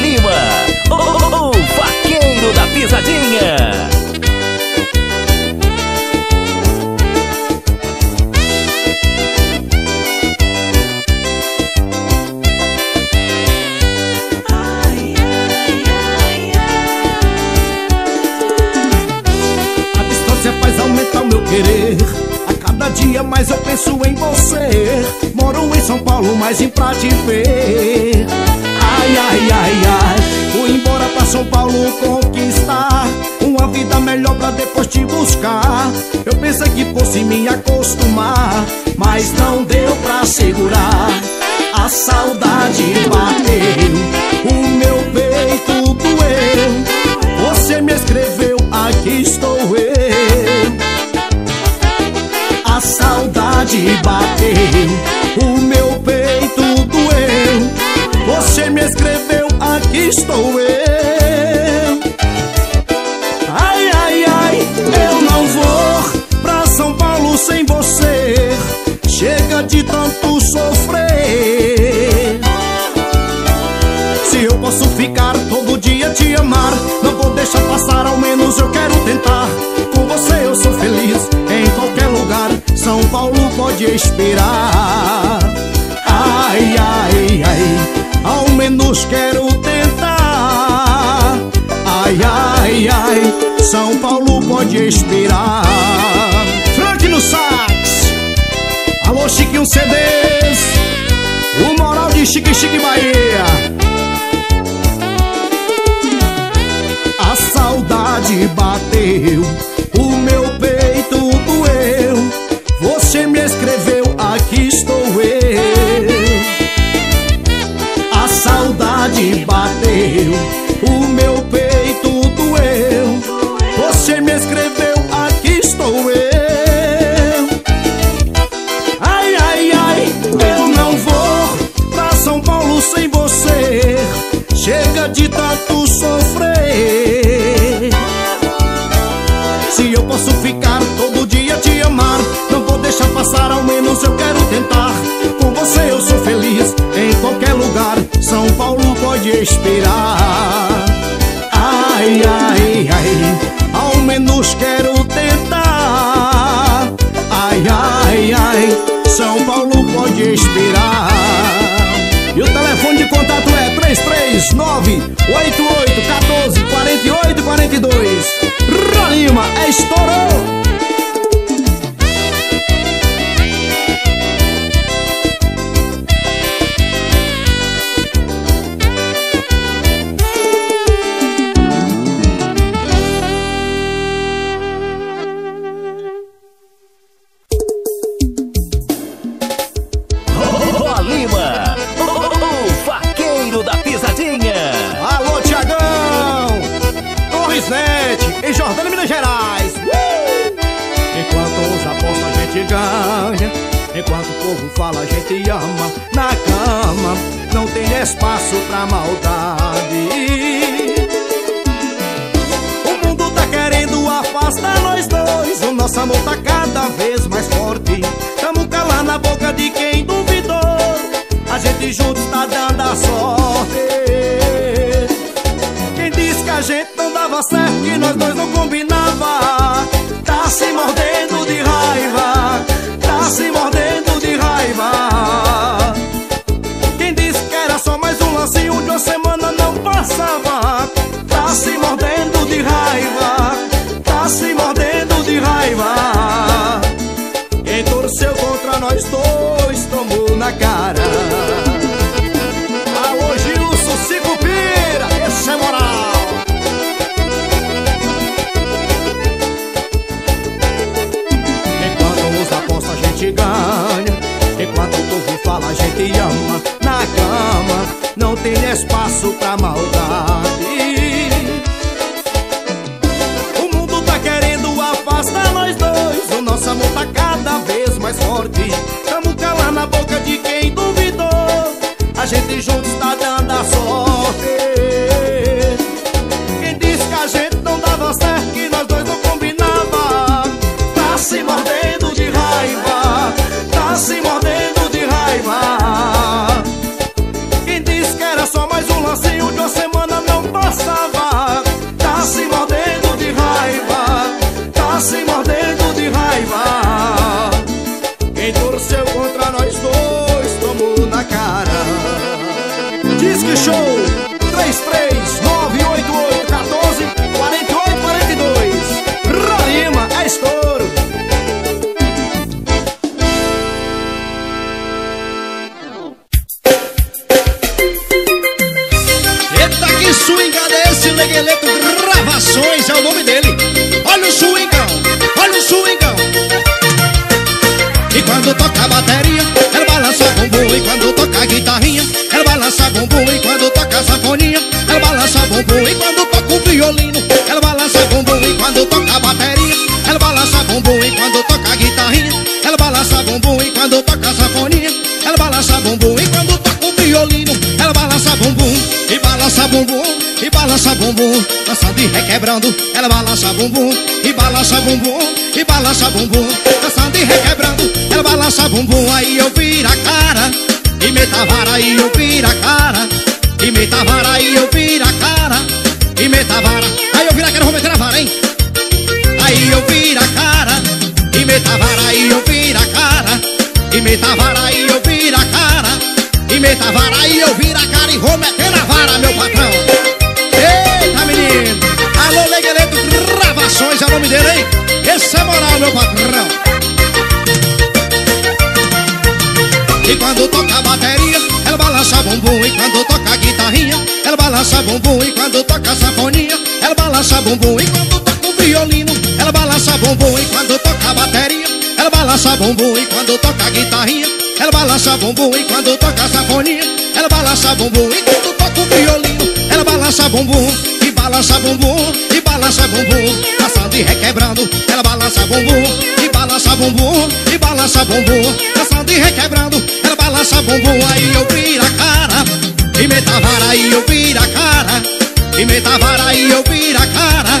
Lima, o, o, o vaqueiro da pisadinha. Mas em pra te ver. Ai, ai, ai, ai. Fui embora pra São Paulo conquistar Uma vida melhor pra depois te buscar. Eu pensei que fosse me acostumar Mas não deu pra segurar. A saudade bateu O meu peito doeu. Você me escreveu, aqui estou eu. A saudade bateu o meu de tanto sofrer. Se eu posso ficar todo dia te amar, não vou deixar passar, ao menos eu quero tentar. Com você eu sou feliz em qualquer lugar, São Paulo pode esperar. Ai, ai, ai, ao menos quero tentar. Ai, ai, ai, São Paulo pode esperar. conseguiu CDs O moral de Chique Chique Bahia. A saudade bateu. pode esperar. Ai, ai, ai, ao menos quero tentar. Ai, ai, ai, São Paulo pode esperar. E o telefone de contato é 339 88 14 48 42. Ronima, estourou! tá cada vez mais forte. Tamo calar na boca de quem duvidou. A gente junto tá dando a sorte. Quem disse que a gente não dava certo, que nós dois não combinava, tá se mordendo. na cara. Ah, Alô, Gilson Sicupira, esse é moral. E quando os apostas a gente ganha, e quando o povo fala a gente ama. Na cama não tem espaço pra maldade. Esse Legueleto Gravações é o nome dele. Olha o swingão, olha o swingão. E quando toca a bateria, ela balança bumbum. E quando toca a guitarrinha, ela balança bumbum. E quando toca a sanfoninha, ela balança bumbum. E quando toca o violino, ela balança bumbum. E quando toca a bateria, ela balança bumbum. E quando toca a guitarrinha, ela balança bumbum. E quando toca a sanfoninha, ela balança bumbum. E quando toca o violino, ela balança bumbum. E balança bumbum, e balança bumbum Dançando e requebrando, ela balança bumbum E balança bumbum, e balança bumbum Dançando e requebrando, ela balança bumbum Aí eu viro a cara E meta a vara, aí eu viro a cara E meta a vara, aí eu viro a cara E meta a vara, aí eu viro a cara, vou meter a vara, hein? Aí eu viro a cara E meta a vara, aí eu bumbum E quando toca sanfoninha, ela balança bumbum E quando toca o violino, ela balança bumbum E quando toca a bateria, ela balança bumbum E quando toca a guitarrinha, ela balança bumbum E quando toca a sanfoninha, ela balança bumbum E quando toca o violino, ela balança bumbum E balança bumbum, e balança bumbum Passando e requebrando, ela balança bumbum E balança bumbum, e balança bumbum Passando e requebrando, ela balança bumbum Aí eu viro a cara, e meta a vara Aí eu viro a cara, e meta a vara Aí eu viro a cara,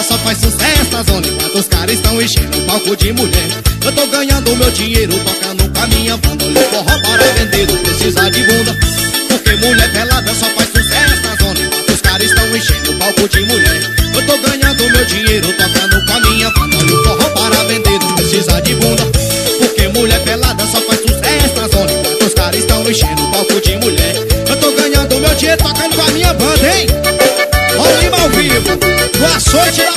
pelada só faz sucesso na zona Enquanto os caras estão enchendo o palco de mulher. Eu tô ganhando meu dinheiro tocando com a minha banda Olha forró para vender, não precisa de bunda. Porque mulher pelada só faz sucesso na zona Enquanto os caras estão enchendo o palco de mulher. Eu tô ganhando meu dinheiro tocando com a minha banda Olha forró para vender, não precisa de bunda. Porque mulher pelada só faz sucesso na zona Enquanto os caras estão enchendo o palco de mulher. Eu tô ganhando meu dinheiro tocando com a minha banda, hein? Olha ao vivo, o açoite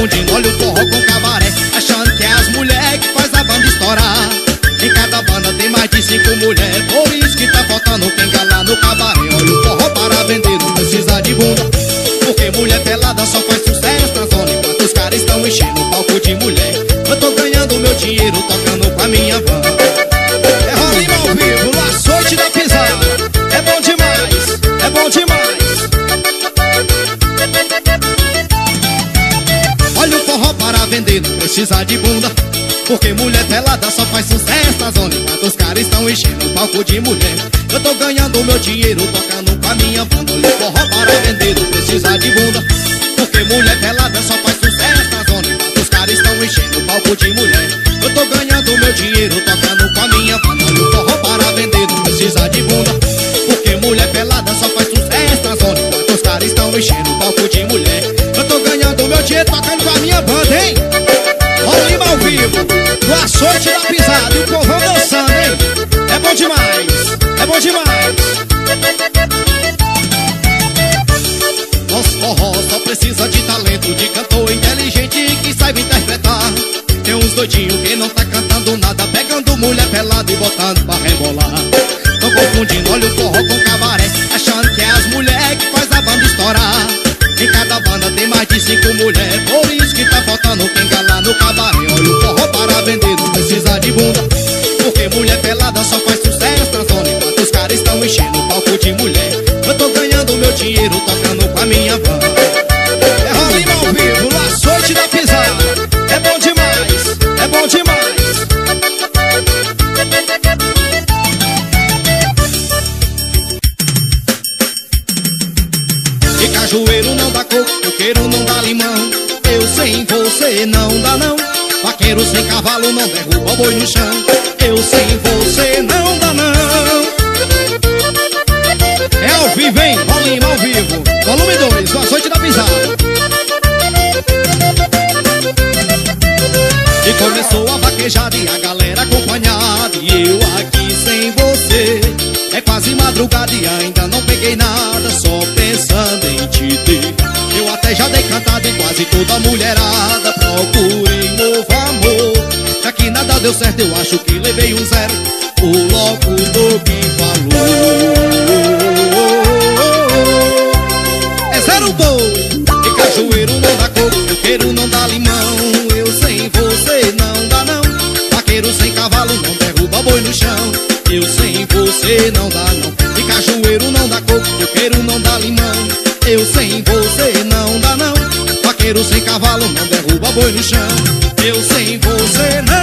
confundindo, olha o forró com cabaré, achando que é as mulheres que faz a banda estourar. Em cada banda tem mais de cinco mulheres, por isso que tá faltando quem lá no cabaré. Olha o forró para vender, não precisa de bunda. Porque mulher pelada só faz vender, precisa de bunda. Porque mulher pelada só faz sucesso na zona Enquanto os caras estão enchendo o palco de mulher. Eu tô ganhando meu dinheiro tocando com a minha banda Olha forró para vender, precisa de bunda. Porque mulher pelada só faz sucesso na zona Enquanto os caras estão enchendo o palco de mulher. Eu tô ganhando meu dinheiro tocando com a minha banda Olha forró para vender, precisa de bunda. Porque mulher pelada só faz sucesso na zona Enquanto os caras estão enchendo o palco de mulher. Eu tô ganhando meu dinheiro tocando No açoite da pisada e o povão dançando, hein? É bom demais, é bom demais. Nosso forró só precisa de talento, de cantor inteligente que saiba interpretar. Tem uns doidinhos que não tá cantando nada, pegando mulher pelada e botando pra rebolar. Tão confundindo, olha o forró com cabaré, deu certo, eu acho que levei um zero. O locutor que falou É zero bom E cajueiro não dá coco, coqueiro não dá limão. Eu sem você não dá não. Vaqueiro sem cavalo não derruba boi no chão. Eu sem você não dá não. E cajueiro não dá coco, coqueiro não dá limão. Eu sem você não dá não. Vaqueiro sem cavalo não derruba boi no chão. Eu sem você não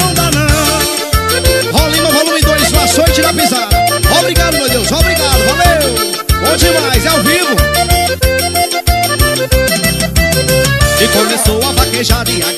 na pisada. Obrigado, meu Deus, obrigado, valeu. Bom demais, é ao vivo. E começou a vaquejada e a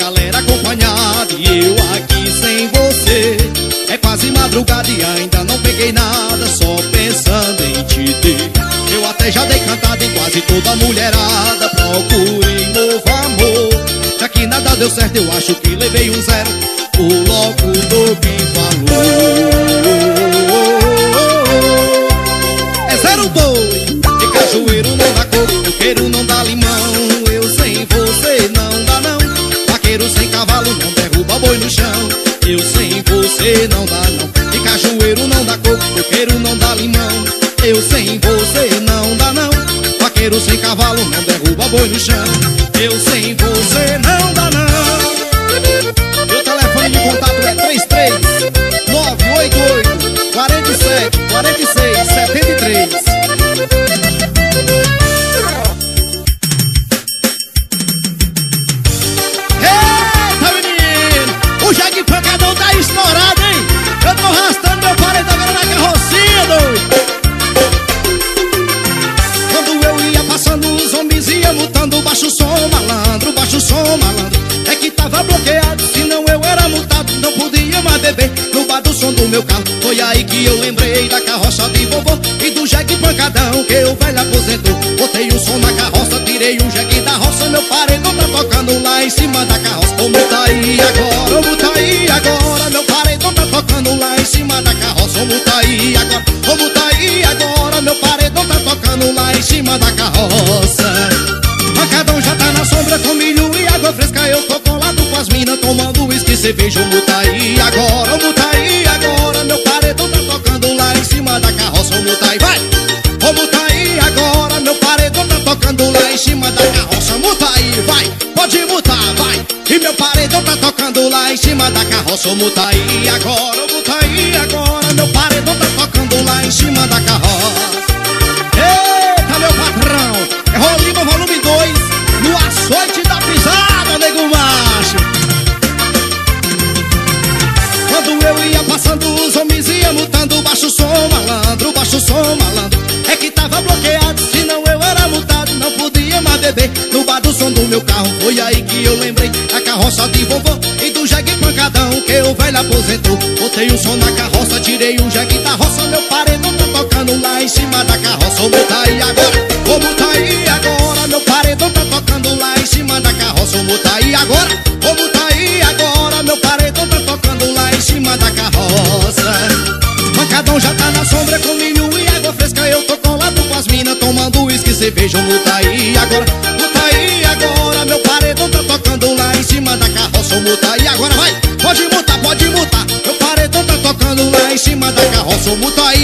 Nós somos daí agora agora, muta aí agora Meu paredão tá tocando lá em cima da carroça Muta aí agora, vai, pode mutar, pode mutar Meu paredão tá tocando lá em cima da carroça Muta aí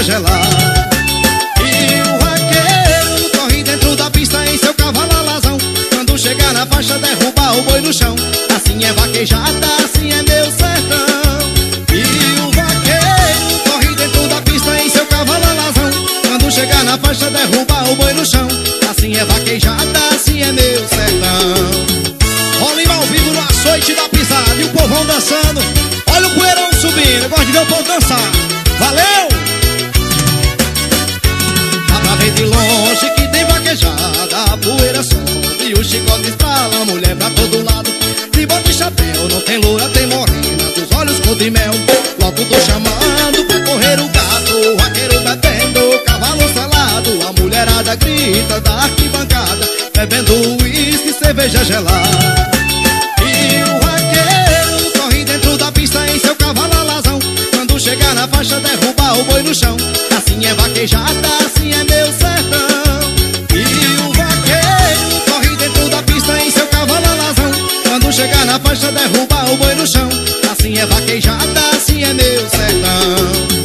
cerveja gelada E o vaqueiro corre dentro da pista em seu cavalo alazão. Quando chegar na faixa derruba o boi no chão. Assim é vaquejada, assim é meu sertão. E o vaqueiro corre dentro da pista em seu cavalo alazão. Quando chegar na faixa derruba o boi no chão. Assim é vaquejada, assim é meu sertão. Rolinho ao vivo no açoite da pisada E o povão dançando. Olha o poeirão subindo, eu gosto de ver o povo dançar estrala mulher pra todo lado. De bota chapéu Não tem loura, tem morena Dos olhos cor de mel. Logo tô chamando pra correr o gato O vaqueiro bebendo, cavalo selado. A mulherada grita da arquibancada Bebendo uísque e cerveja gelada. E o vaqueiro corre dentro da pista em seu cavalo alazão. Quando chegar na faixa derruba o boi no chão. Assim é vaquejada, assim é na faixa derruba o boi no chão. Assim é vaquejada, assim é meu sertão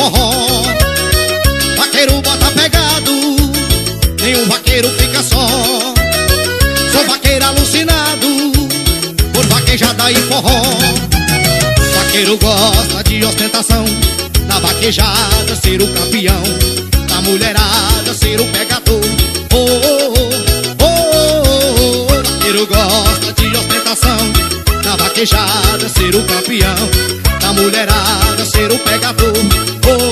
forró. Vaqueiro bota pegado, nenhum vaqueiro fica só. Sou vaqueiro alucinado, por vaquejada e forró. Vaqueiro gosta de ostentação, na vaquejada ser o campeão, na mulherada ser o pegador. Oh, oh, oh, oh, oh. Vaqueiro gosta de ostentação, na vaquejada ser o campeão, mulherada ser o pegador.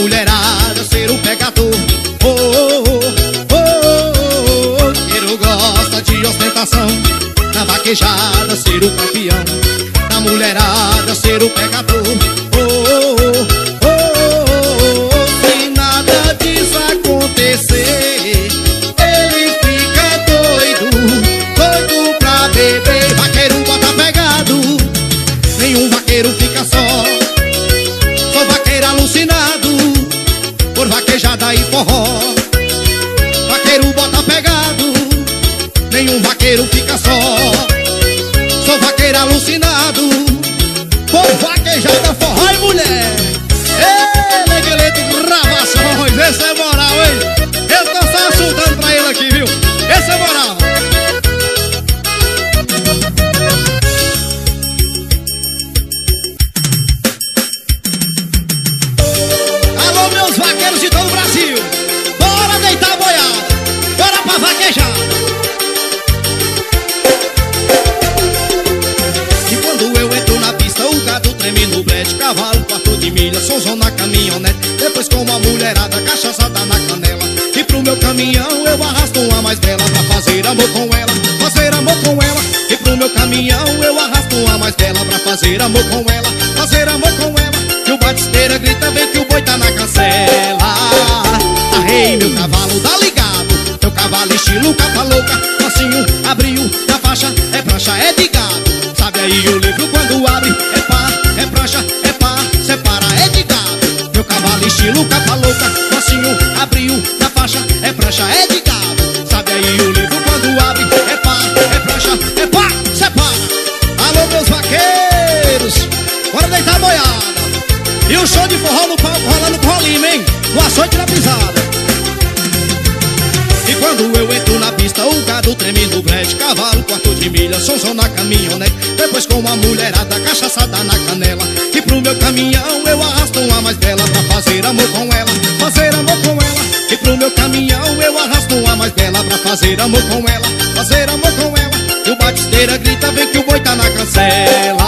Mulherada ser o pegador. Oh, oh, oh, oh. Vaqueiro gosta de ostentação, na vaquejada ser o campeão, na mulherada ser o pegador. Oh, oh, forró bela Pra fazer Cavalo, quarto de milha, somzão na caminhonete. Depois com uma mulherada, cachaçada na canela. E pro meu caminhão eu arrasto uma mais bela Pra fazer amor com ela, fazer amor com ela. E pro meu caminhão eu arrasto uma mais bela Pra fazer amor com ela, fazer amor com ela. E o batisteira grita, vem que o boi tá na cancela.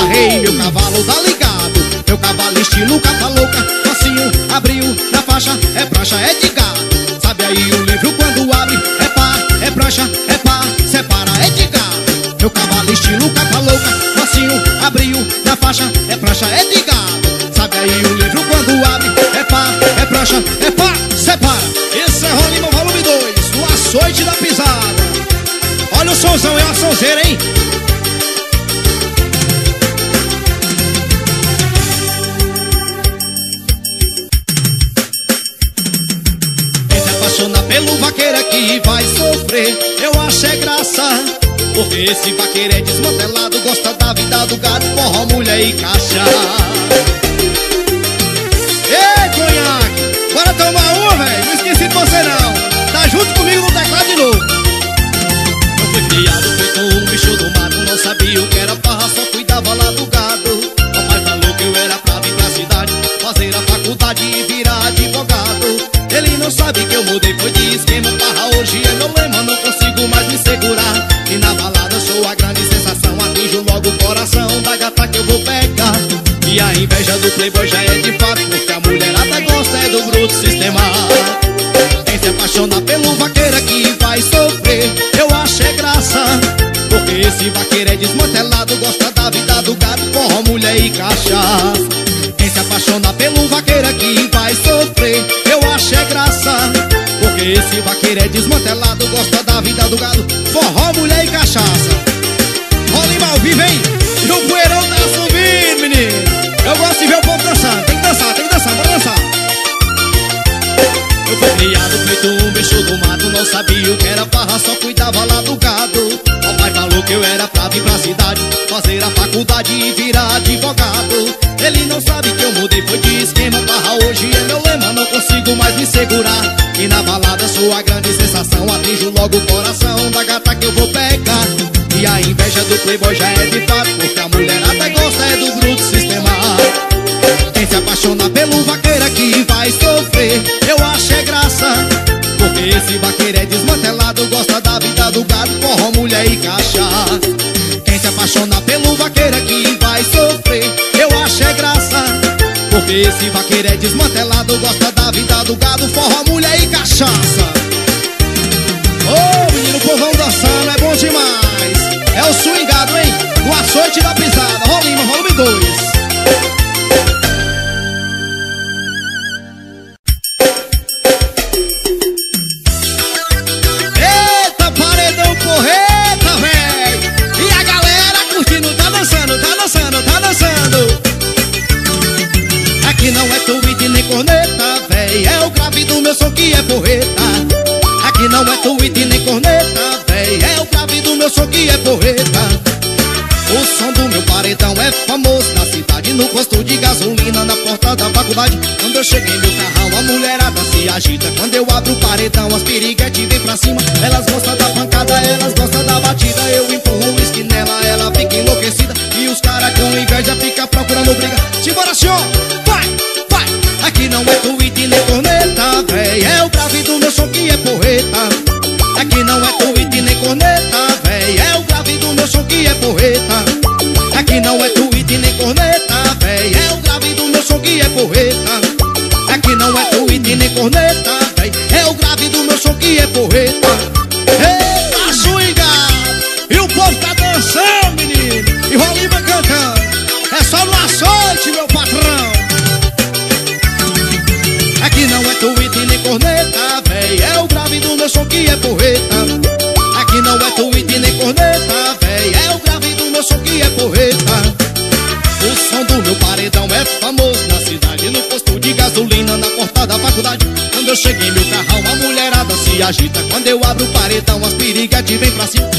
Arrei meu cavalo, tá ligado? Meu cavalo estilo capa louca. Facinho, abriu, na faixa É prancha, é de gado. Sabe aí o livro quando abre? É pá, é prancha, estilo capa louca Facinho, abriu, na faixa É prancha, é de gado. Sabe aí o livro quando abre É pá, é prancha, é pá Separa. Esse é Rolima Volume 2 Do açoite da pisada. Olha o somzão, é a sonzeira, hein? Esse vaqueiro é desmantelado Gosta da vida do gado, porra, mulher e caixa apaixona pelo vaqueiro que vai sofrer. Eu acho é graça Porque esse vaqueiro é desmantelado Gosta da vida do gado, porra, mulher e cachaça. Quem se apaixona pelo vaqueiro que vai sofrer. Eu acho é graça Porque esse vaqueiro é desmantelado Gosta da vida do gado Forró, segurar E na balada sou a grande sensação Atinjo logo o coração da gata que eu vou pegar. E a inveja do playboy já é de fato Porque a mulherada gosta é do bruto sistema. Quem se apaixona pelo vaqueiro que vai sofrer Eu acho é graça. Porque esse vaqueiro é desmantelado Gosta da vida do gado, porra, mulher e cachaça Quem se apaixona pelo vaqueiro que esse vaqueiro é desmantelado. Gosta da vida do gado, forró, mulher e cachaça tweet nem corneta, véi É o grave do meu som que é porreta. O som do meu paredão é famoso na cidade No posto de gasolina, na porta da faculdade. Quando eu cheguei meu carrão, a mulherada se agita. Quando eu abro o paredão, as piriguetes vêm pra cima. Elas gostam da pancada, elas gostam da batida. Eu empurro de pra cima.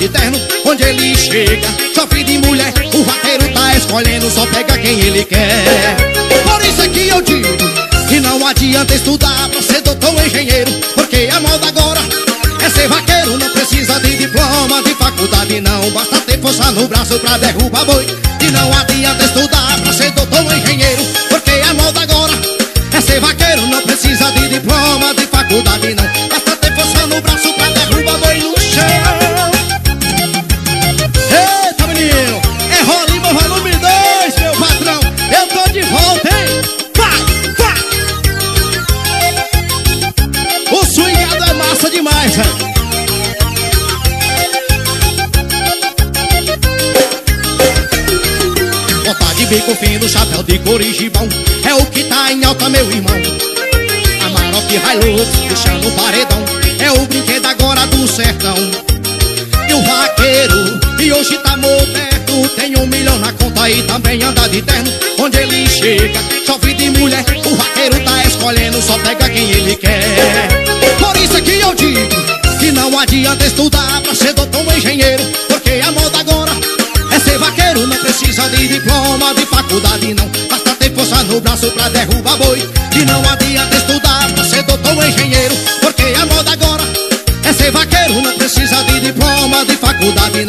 de terno, onde ele chega. Sofre de mulher, o vaqueiro tá escolhendo Só pega quem ele quer. Por isso é que eu digo Que não adianta estudar pra ser doutor ou engenheiro Porque a moda agora é ser vaqueiro Não precisa de diploma, de faculdade não. Basta ter força no braço pra derrubar boi. bico fino, chapéu de corijibão É o que tá em alta, meu irmão. Amarok Hilux, puxa no paredão. É o brinquedo agora do sertão. E o vaqueiro, e hoje tá moderno Tem um milhão na conta e também anda de terno. Onde ele chega, chove de mulher. O vaqueiro tá escolhendo, só pega quem ele quer. Por isso é que eu digo Que não adianta estudar pra ser doutor ou engenheiro. no braço pra derrubar boi E não adianta estudar pra ser doutor ou engenheiro Porque a moda agora é ser vaqueiro Não precisa de diploma de faculdade